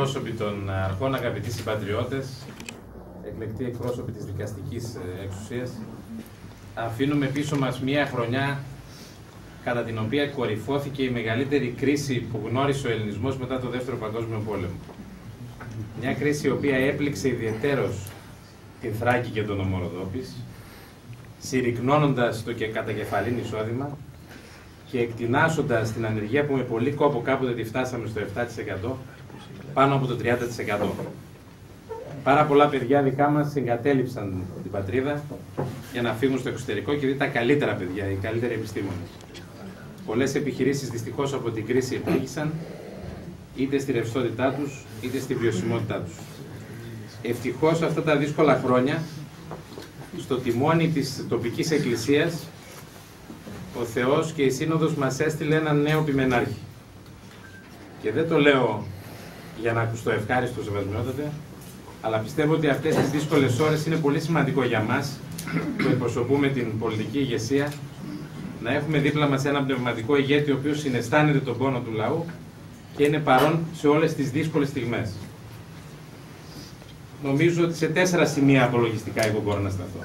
Πρόσωποι των αρχών, αγαπητοί συμπατριώτες, εκλεκτοί εκπρόσωποι της δικαστικής ε, εξουσίας, αφήνουμε πίσω μας μία χρονιά κατά την οποία κορυφώθηκε η μεγαλύτερη κρίση που γνώρισε ο ελληνισμός μετά το Δεύτερο Παγκόσμιο Πόλεμο. Μια κρίση η οποία έπληξε ιδιαιτέρως την Θράκη και τον Ομοροδόπης, συρρυκνώνοντας το και κατακεφαλήν εισόδημα και εκτινάσοντας την ανεργία που με πολύ κόπο κάποτε τη φτάσαμε στο 7%, πάνω από το 30%. Πάρα πολλά παιδιά δικά μας συγκατέλειψαν την πατρίδα για να φύγουν στο εξωτερικό και δει τα καλύτερα παιδιά, οι καλύτεροι επιστήμονες. Πολλές επιχειρήσεις δυστυχώς από την κρίση επήγησαν είτε στη ρευστότητά τους, είτε στη βιωσιμότητά τους. Ευτυχώς αυτά τα δύσκολα χρόνια, στο τιμόνι της τοπικής εκκλησίας, ο Θεός και η Σύνοδος μας έστειλε έναν νέο πιμενάρχη. Και δεν το λέω για να ακουστώ ευχάριστο σεβασμιότατε, αλλά πιστεύω ότι αυτές τις δύσκολες ώρες είναι πολύ σημαντικό για μας που εκπροσωπούμε την πολιτική ηγεσία να έχουμε δίπλα μας ένα πνευματικό ηγέτη ο οποίος συναισθάνεται τον πόνο του λαού και είναι παρόν σε όλες τις δύσκολες στιγμές. Νομίζω ότι σε τέσσερα σημεία απολογιστικά εγώ μπορώ να σταθώ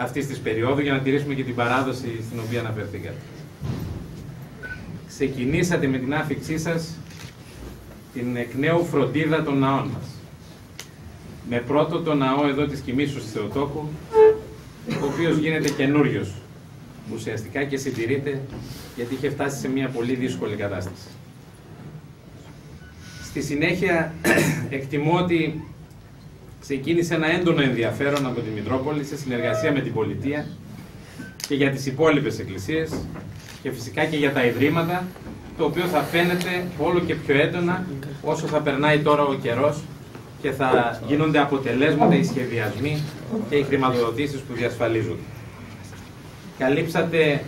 αυτή της περίοδου για να τηρήσουμε και την παράδοση στην οποία αναφερθήκατε. Ξεκινήσατε με την άφηξή σας την εκ νέου φροντίδα των ναών μας. Με πρώτο το ναό εδώ της Κοιμήσου της Θεοτόκου, ο οποίος γίνεται καινούριος ουσιαστικά και συντηρείται γιατί είχε φτάσει σε μια πολύ δύσκολη κατάσταση. Στη συνέχεια εκτιμώ ότι ξεκίνησε ένα έντονο ενδιαφέρον από τη Μητρόπολη σε συνεργασία με την πολιτεία και για τις υπόλοιπες εκκλησίες και φυσικά και για τα ιδρύματα το οποίο θα φαίνεται όλο και πιο έντονα όσο θα περνάει τώρα ο καιρός και θα γίνονται αποτελέσματα οι σχεδιασμοί και οι χρηματοδοτήσεις που διασφαλίζονται. Καλύψατε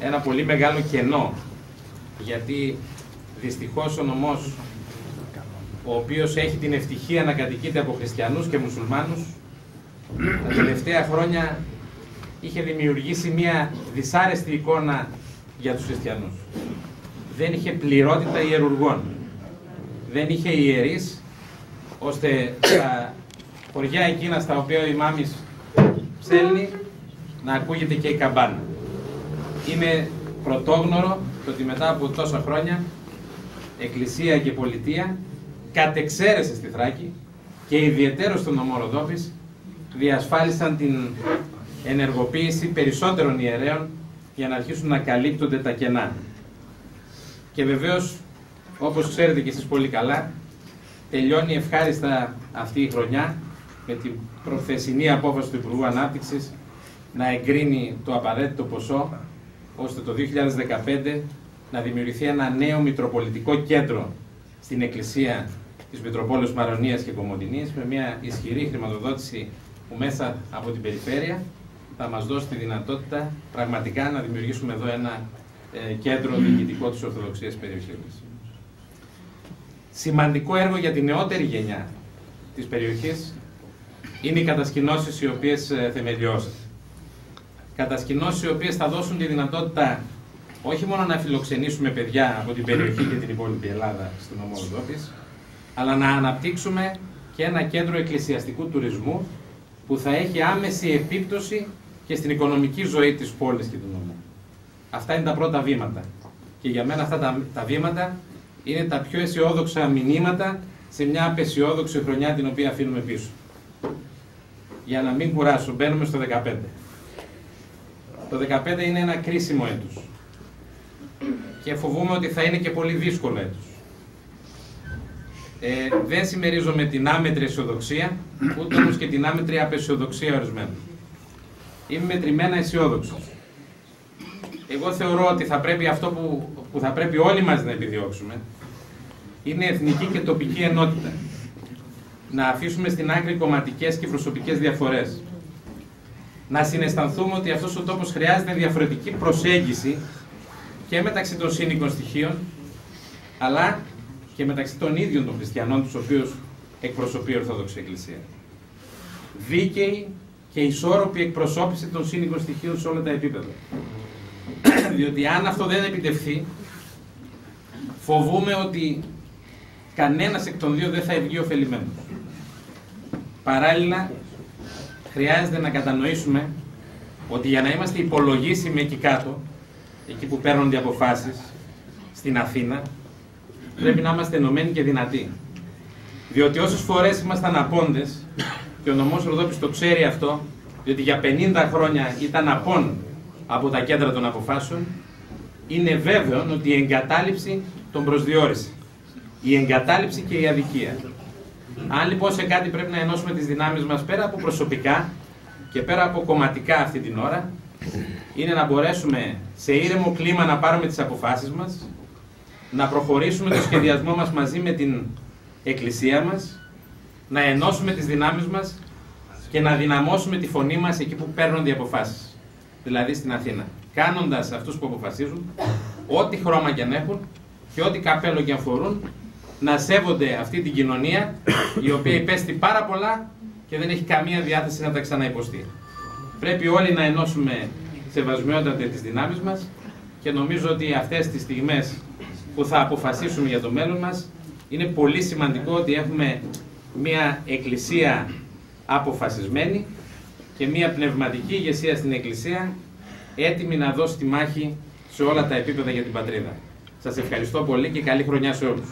ένα πολύ μεγάλο κενό, γιατί δυστυχώς ο νομός, ο οποίος έχει την ευτυχία να κατοικείται από χριστιανούς και μουσουλμάνους, τα τελευταία χρόνια είχε δημιουργήσει μια δυσάρεστη εικόνα για τους χριστιανούς δεν είχε πληρότητα ιερουργών. Δεν είχε ιερείς, ώστε τα χωριά εκείνα στα οποία ο ημάμις ψέλνει να ακούγεται και η καμπάνα. Είναι πρωτόγνωρο το ότι μετά από τόσα χρόνια εκκλησία και πολιτεία κατεξαίρεσε στη Θράκη και ιδιαίτερος στον νομό διασφάλισαν την ενεργοποίηση περισσότερων ιερέων για να αρχίσουν να καλύπτονται τα κενά. Και βεβαίως, όπως ξέρετε και εσείς πολύ καλά, τελειώνει ευχάριστα αυτή η χρονιά με την προχθεσινή απόφαση του Υπουργού Ανάπτυξης να εγκρίνει το απαραίτητο ποσό ώστε το 2015 να δημιουργηθεί ένα νέο Μητροπολιτικό Κέντρο στην Εκκλησία της Μητροπόλεως Μαρονίας και Κομοντινής με μια ισχυρή χρηματοδότηση που μέσα από την περιφέρεια θα μας δώσει τη δυνατότητα πραγματικά να δημιουργήσουμε εδώ ένα ε, κέντρο διοικητικό της Ορθοδοξίας περιοχής Σημαντικό έργο για τη νεότερη γενιά της περιοχής είναι οι κατασκηνώσεις οι οποίες ε, θεμελιώσατε. Κατασκηνώσεις οι οποίες θα δώσουν τη δυνατότητα όχι μόνο να φιλοξενήσουμε παιδιά από την περιοχή και την υπόλοιπη Ελλάδα στην νομό αλλά να αναπτύξουμε και ένα κέντρο εκκλησιαστικού τουρισμού που θα έχει άμεση επίπτωση και στην οικονομική ζωή της πόλης και του νομού. Αυτά είναι τα πρώτα βήματα. Και για μένα αυτά τα, τα βήματα είναι τα πιο αισιόδοξα μηνύματα σε μια απεσιόδοξη χρονιά την οποία αφήνουμε πίσω. Για να μην κουράσω, μπαίνουμε στο 15. Το 15 είναι ένα κρίσιμο έτος. Και φοβούμαι ότι θα είναι και πολύ δύσκολο έτος. Ε, δεν συμμερίζομαι την άμετρη αισιοδοξία, ούτε όμως και την άμετρη απεσιοδοξία ορισμένων. Είμαι μετρημένα αισιόδοξος εγώ θεωρώ ότι θα πρέπει αυτό που, που θα πρέπει όλοι μας να επιδιώξουμε είναι εθνική και τοπική ενότητα. Να αφήσουμε στην άκρη κομματικές και προσωπικές διαφορές. Να συναισθανθούμε ότι αυτός ο τόπος χρειάζεται διαφορετική προσέγγιση και μεταξύ των σύνικων στοιχείων, αλλά και μεταξύ των ίδιων των χριστιανών, τους οποίους εκπροσωπεί η Ορθόδοξη Εκκλησία. Δίκαιη και ισόρροπη εκπροσώπηση των σύνικων στοιχείων σε όλα τα επίπεδα. Διότι αν αυτό δεν επιτευχθεί, φοβούμε ότι κανένας εκ των δύο δεν θα βγει ωφελημένος. Παράλληλα, χρειάζεται να κατανοήσουμε ότι για να είμαστε υπολογίσιμοι εκεί κάτω, εκεί που παίρνονται οι αποφάσεις, στην Αθήνα, πρέπει να είμαστε ενωμένοι και δυνατοί. Διότι όσες φορές ήμασταν απόντες, και ο νομός Ροδόπης το ξέρει αυτό, διότι για 50 χρόνια ήταν απόν από τα κέντρα των αποφάσεων, είναι βέβαιο ότι η εγκατάλειψη τον προσδιορίσε. Η εγκατάλειψη και η αδικία. Αν λοιπόν σε κάτι πρέπει να ενώσουμε τις δυνάμεις μας πέρα από προσωπικά και πέρα από κομματικά αυτή την ώρα, είναι να μπορέσουμε σε ήρεμο κλίμα να πάρουμε τις αποφάσεις μας, να προχωρήσουμε το σχεδιασμό μας μαζί με την Εκκλησία μας, να ενώσουμε τις δυνάμεις μας και να δυναμώσουμε τη φωνή μας εκεί που παίρνονται οι αποφάσεις, δηλαδή στην Αθήνα. Κάνοντας αυτούς που αποφασίζουν, ό,τι χρώμα και αν έχουν και ό,τι καπέλο και αν φορούν, να σέβονται αυτή την κοινωνία η οποία υπέστη πάρα πολλά και δεν έχει καμία διάθεση να τα ξαναυποστεί. Πρέπει όλοι να ενώσουμε σεβασμιότατα τις δυνάμεις μας και νομίζω ότι αυτές τις στιγμές που θα αποφασίσουμε για το μέλλον μας είναι πολύ σημαντικό ότι έχουμε μια εκκλησία αποφασισμένη και μια πνευματική ηγεσία στην εκκλησία έτοιμη να δώσει τη μάχη σε όλα τα επίπεδα για την πατρίδα. Σας ευχαριστώ πολύ και καλή χρονιά σε όλους.